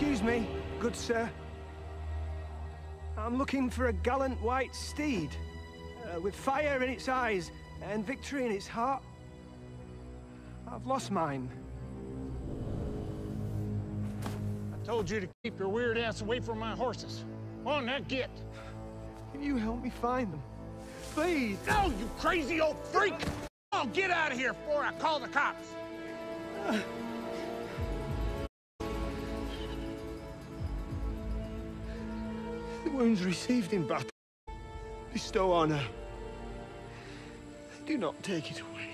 me, good sir. I'm looking for a gallant white steed, uh, with fire in its eyes and victory in its heart. I've lost mine. I told you to keep your weird ass away from my horses. On that get. Can you help me find them? Please! No, you crazy old freak! Oh, get out of here before I call the cops! The wounds received in battle bestow honor. Do not take it away.